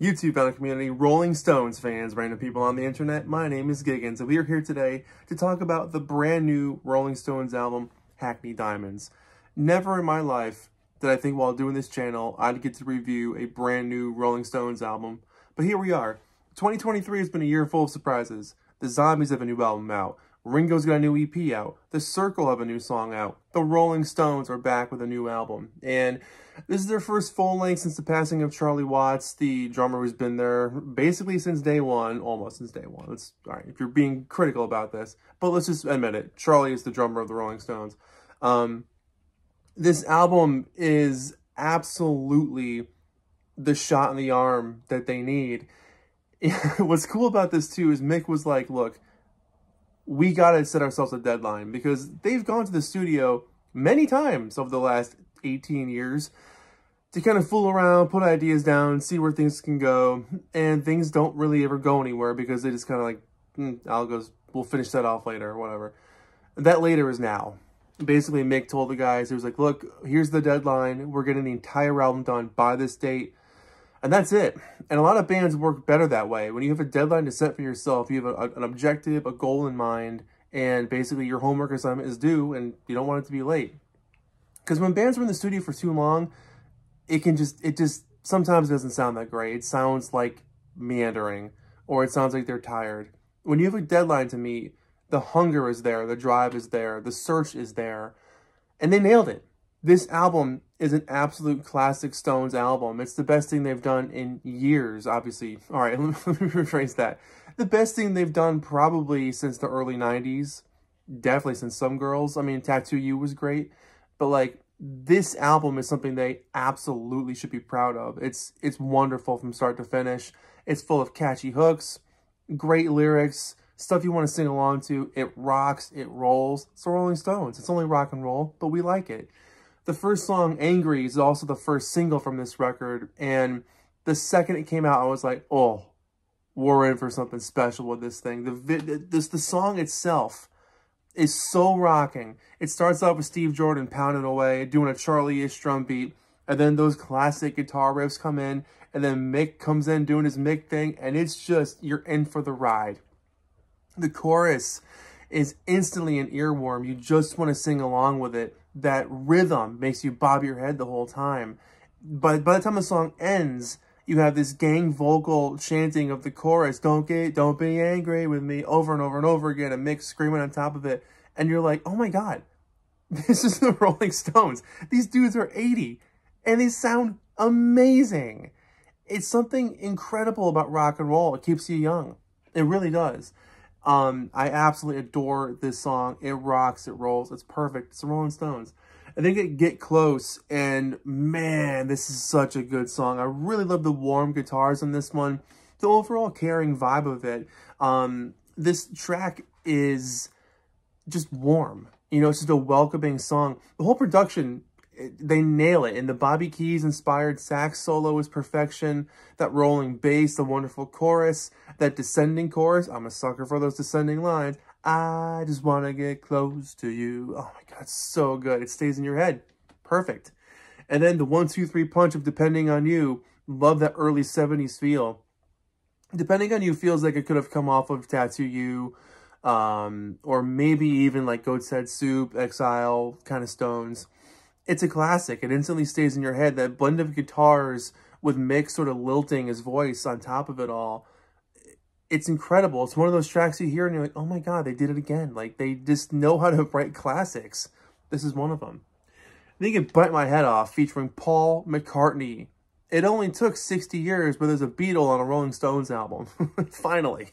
YouTube fan community, Rolling Stones fans, random people on the internet, my name is Giggens, and we are here today to talk about the brand new Rolling Stones album, Hackney Diamonds. Never in my life did I think while doing this channel, I'd get to review a brand new Rolling Stones album, but here we are. 2023 has been a year full of surprises. The Zombies have a new album out. Ringo's got a new EP out. The Circle have a new song out. The Rolling Stones are back with a new album. And this is their first full length since the passing of Charlie Watts, the drummer who's been there basically since day one, almost since day one. Let's, all right, if you're being critical about this, but let's just admit it. Charlie is the drummer of the Rolling Stones. Um, this album is absolutely the shot in the arm that they need. What's cool about this too is Mick was like, look, we got to set ourselves a deadline because they've gone to the studio many times over the last 18 years to kind of fool around, put ideas down, see where things can go. And things don't really ever go anywhere because they just kind of like, mm, Al goes, we'll finish that off later or whatever. That later is now. Basically, Mick told the guys, he was like, look, here's the deadline. We're getting the entire album done by this date. And that's it. And a lot of bands work better that way. When you have a deadline to set for yourself, you have a, an objective, a goal in mind, and basically your homework assignment is due and you don't want it to be late. Because when bands are in the studio for too long, it can just, it just sometimes doesn't sound that great. It sounds like meandering or it sounds like they're tired. When you have a deadline to meet, the hunger is there, the drive is there, the search is there, and they nailed it. This album is an absolute classic Stones album. It's the best thing they've done in years, obviously. All right, let me rephrase that. The best thing they've done probably since the early 90s. Definitely since Some Girls. I mean, Tattoo You was great. But, like, this album is something they absolutely should be proud of. It's it's wonderful from start to finish. It's full of catchy hooks, great lyrics, stuff you want to sing along to. It rocks, it rolls. It's the Rolling Stones. It's only rock and roll, but we like it. The first song, Angry, is also the first single from this record. And the second it came out, I was like, oh, we're in for something special with this thing. The, this, the song itself is so rocking. It starts off with Steve Jordan pounding away, doing a Charlie-ish drum beat. And then those classic guitar riffs come in. And then Mick comes in doing his Mick thing. And it's just, you're in for the ride. The chorus is instantly an earworm. You just want to sing along with it that rhythm makes you bob your head the whole time. But by the time the song ends, you have this gang vocal chanting of the chorus, don't get, don't be angry with me, over and over and over again, and Mick's screaming on top of it. And you're like, oh my God, this is the Rolling Stones. These dudes are 80, and they sound amazing. It's something incredible about rock and roll. It keeps you young. It really does. Um, I absolutely adore this song. It rocks, it rolls, it's perfect. It's the Rolling Stones. I think it Get Close, and man, this is such a good song. I really love the warm guitars on this one. The overall caring vibe of it. Um, this track is just warm. You know, it's just a welcoming song. The whole production they nail it. And the Bobby Keys inspired sax solo is perfection. That rolling bass, the wonderful chorus, that descending chorus. I'm a sucker for those descending lines. I just want to get close to you. Oh my God, so good. It stays in your head. Perfect. And then the one, two, three punch of Depending on You. Love that early 70s feel. Depending on You feels like it could have come off of Tattoo You. Um, or maybe even like Goat's Head Soup, Exile kind of Stones it's a classic. It instantly stays in your head. That blend of guitars with Mick sort of lilting his voice on top of it all. It's incredible. It's one of those tracks you hear and you're like, oh my God, they did it again. Like they just know how to write classics. This is one of them. They can Bite My Head Off featuring Paul McCartney. It only took 60 years, but there's a Beatle on a Rolling Stones album. Finally.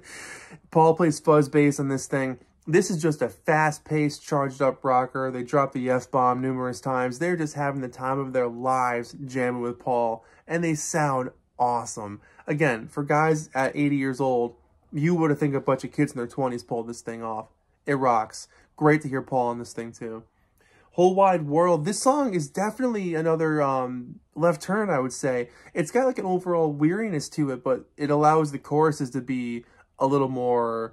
Paul plays fuzz bass on this thing. This is just a fast-paced, charged-up rocker. They drop the F-bomb numerous times. They're just having the time of their lives jamming with Paul, and they sound awesome. Again, for guys at 80 years old, you would have think a bunch of kids in their 20s pulled this thing off. It rocks. Great to hear Paul on this thing, too. Whole Wide World. This song is definitely another um, left turn, I would say. It's got like an overall weariness to it, but it allows the choruses to be a little more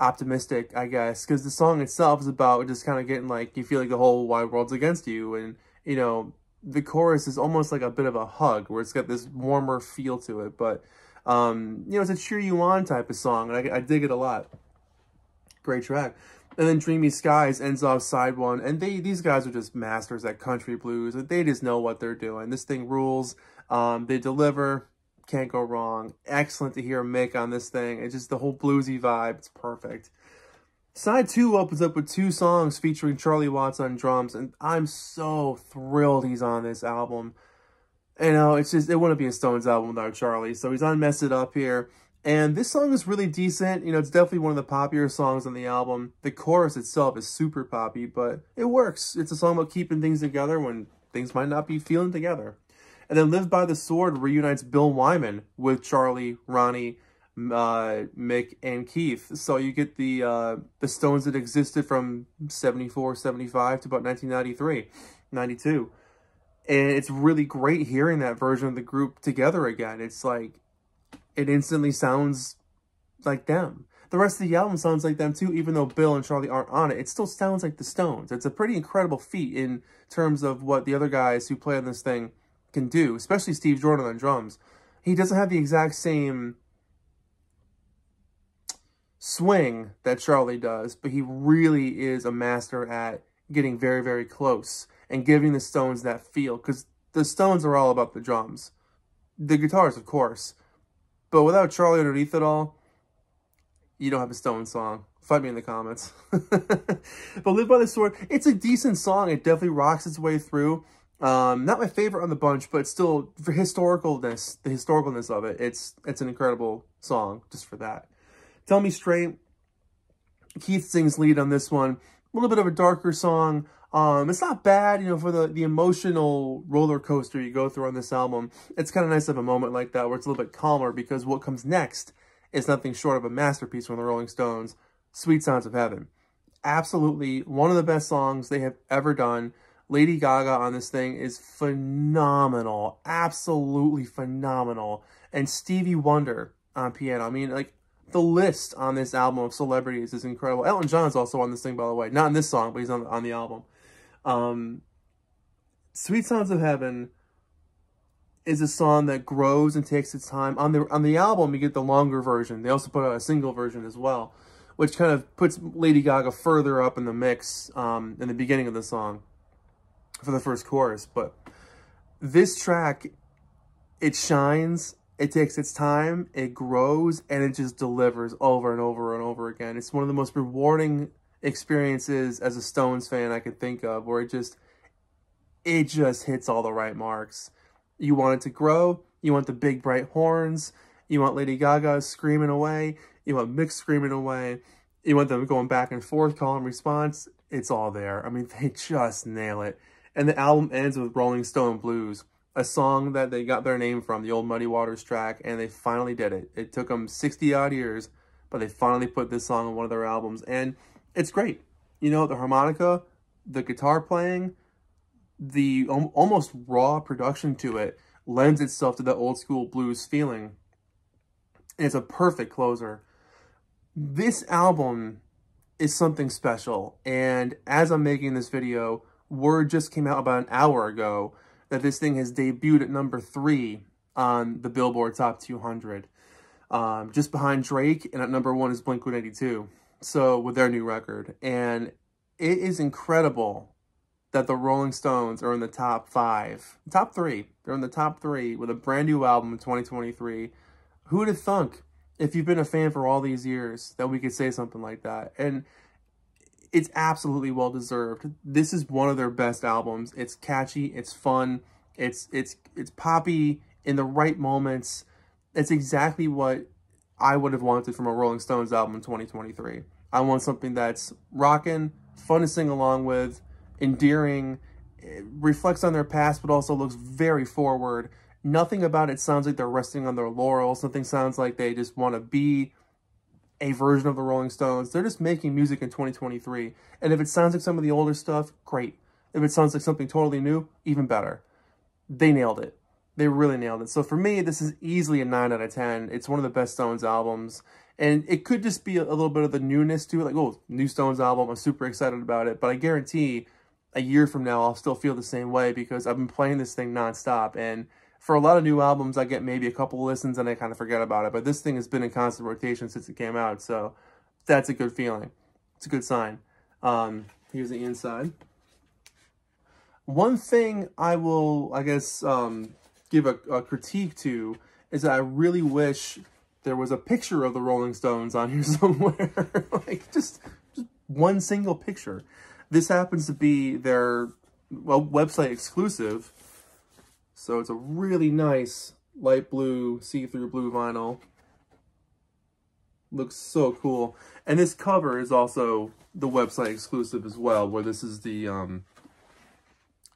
optimistic, I guess, because the song itself is about just kind of getting like, you feel like the whole wide world's against you and, you know, the chorus is almost like a bit of a hug, where it's got this warmer feel to it. But, um, you know, it's a cheer you on type of song, and I, I dig it a lot. Great track. And then Dreamy Skies ends off side one, and they these guys are just masters at country blues. They just know what they're doing. This thing rules. Um, they deliver. Can't go wrong. Excellent to hear Mick on this thing. It's just the whole bluesy vibe. It's perfect. Side 2 opens up with two songs featuring Charlie Watts on drums, and I'm so thrilled he's on this album. You know, it's just, it wouldn't be a Stones album without Charlie, so he's on Mess It Up here. And this song is really decent. You know, it's definitely one of the popular songs on the album. The chorus itself is super poppy, but it works. It's a song about keeping things together when things might not be feeling together. And then Live by the Sword reunites Bill Wyman with Charlie, Ronnie, uh, Mick, and Keith. So you get the uh, the Stones that existed from 74, 75 to about 1993, 92. And it's really great hearing that version of the group together again. It's like, it instantly sounds like them. The rest of the album sounds like them too, even though Bill and Charlie aren't on it. It still sounds like the Stones. It's a pretty incredible feat in terms of what the other guys who play on this thing can do, especially Steve Jordan on drums. He doesn't have the exact same swing that Charlie does, but he really is a master at getting very, very close and giving the Stones that feel, because the Stones are all about the drums. The guitars, of course, but without Charlie underneath it all, you don't have a Stones song. Fight me in the comments. but Live by the Sword, it's a decent song. It definitely rocks its way through. Um, not my favorite on the bunch, but still for historicalness, the historicalness of it, it's it's an incredible song just for that. Tell Me Straight, Keith sings lead on this one. A little bit of a darker song. Um, it's not bad, you know, for the, the emotional roller coaster you go through on this album. It's kind of nice to have a moment like that where it's a little bit calmer because what comes next is nothing short of a masterpiece from the Rolling Stones, Sweet Sounds of Heaven. Absolutely one of the best songs they have ever done. Lady Gaga on this thing is phenomenal. Absolutely phenomenal. And Stevie Wonder on piano. I mean, like, the list on this album of celebrities is incredible. Elton John's also on this thing, by the way. Not in this song, but he's on, on the album. Um, Sweet Sounds of Heaven is a song that grows and takes its time. On the on the album, you get the longer version. They also put out a single version as well, which kind of puts Lady Gaga further up in the mix um, in the beginning of the song for the first chorus. But this track, it shines. It takes its time, it grows, and it just delivers over and over and over again. It's one of the most rewarding experiences as a Stones fan I could think of, where it just, it just hits all the right marks. You want it to grow, you want the big bright horns, you want Lady Gaga screaming away, you want Mick screaming away, you want them going back and forth, call and response. It's all there. I mean, they just nail it. And the album ends with Rolling Stone Blues, a song that they got their name from, the old Muddy Waters track, and they finally did it. It took them 60 odd years, but they finally put this song on one of their albums, and it's great. You know, the harmonica, the guitar playing, the almost raw production to it lends itself to the old school blues feeling. And it's a perfect closer. This album is something special, and as I'm making this video, word just came out about an hour ago that this thing has debuted at number three on the Billboard Top 200. Um, just behind Drake, and at number one is Blink-182. So, with their new record. And it is incredible that the Rolling Stones are in the top five, top three. They're in the top three with a brand new album in 2023. Who would have thunk, if you've been a fan for all these years, that we could say something like that? And it's absolutely well deserved. This is one of their best albums. It's catchy, it's fun, it's it's it's poppy in the right moments. It's exactly what I would have wanted from a Rolling Stones album in 2023. I want something that's rocking, fun to sing along with, endearing, reflects on their past, but also looks very forward. Nothing about it sounds like they're resting on their laurels. Nothing sounds like they just want to be a version of the Rolling Stones. They're just making music in 2023. And if it sounds like some of the older stuff, great. If it sounds like something totally new, even better. They nailed it. They really nailed it. So for me, this is easily a 9 out of 10. It's one of the best Stones albums. And it could just be a, little bit of the newness to it. Like, oh, new Stones album. I'm super excited about it. But I guarantee a year from now, I'll still feel the same way because I've been playing this thing nonstop. And for a lot of new albums, I get maybe a couple listens and I kind of forget about it. But this thing has been in constant rotation since it came out. So that's a good feeling. It's a good sign. Um, here's the inside. One thing I will, I guess, um, give a, a critique to is that I really wish there was a picture of the Rolling Stones on here somewhere. like, just, just one single picture. This happens to be their well website exclusive. So it's a really nice light blue, see-through blue vinyl. Looks so cool. And this cover is also the website exclusive as well, where this is the um,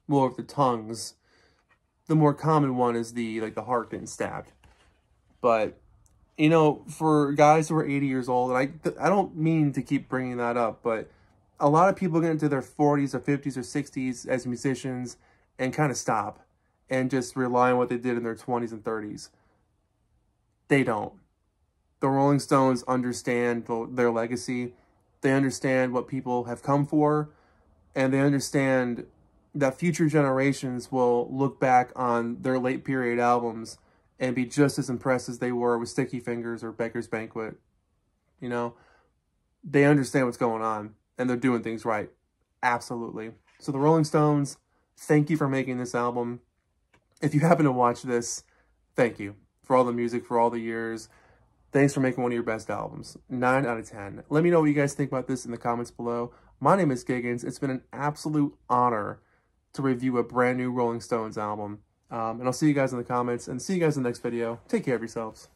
more of the tongues. The more common one is the like the heart getting stabbed. But you know, for guys who are 80 years old, and I I don't mean to keep bringing that up, but a lot of people get into their 40s or 50s or 60s as musicians and kind of stop and just rely on what they did in their 20s and 30s. They don't. The Rolling Stones understand their legacy. They understand what people have come for, and they understand that future generations will look back on their late period albums and be just as impressed as they were with Sticky Fingers or Beggars Banquet. You know, they understand what's going on and they're doing things right. Absolutely. So the Rolling Stones, thank you for making this album. If you happen to watch this, thank you for all the music, for all the years. Thanks for making one of your best albums. 9 out of 10. Let me know what you guys think about this in the comments below. My name is Giggens. It's been an absolute honor to review a brand new Rolling Stones album. Um, and I'll see you guys in the comments and see you guys in the next video. Take care of yourselves.